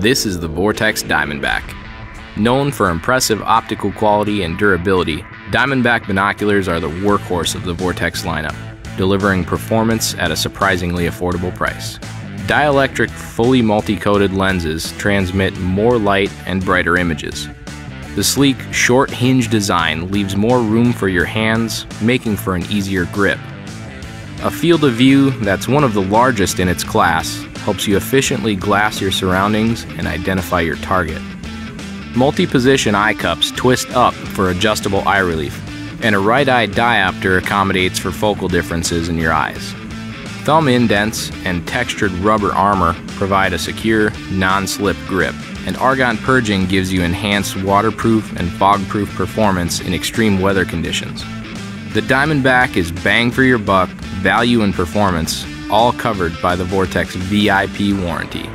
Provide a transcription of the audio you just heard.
This is the Vortex Diamondback. Known for impressive optical quality and durability, Diamondback binoculars are the workhorse of the Vortex lineup, delivering performance at a surprisingly affordable price. Dielectric, fully multi coated lenses transmit more light and brighter images. The sleek, short hinge design leaves more room for your hands, making for an easier grip. A field of view that's one of the largest in its class helps you efficiently glass your surroundings and identify your target. Multi-position eye cups twist up for adjustable eye relief, and a right-eye diopter accommodates for focal differences in your eyes. Thumb indents and textured rubber armor provide a secure, non-slip grip, and argon purging gives you enhanced waterproof and fog-proof performance in extreme weather conditions. The Diamondback is bang for your buck, value and performance, all covered by the Vortex VIP warranty.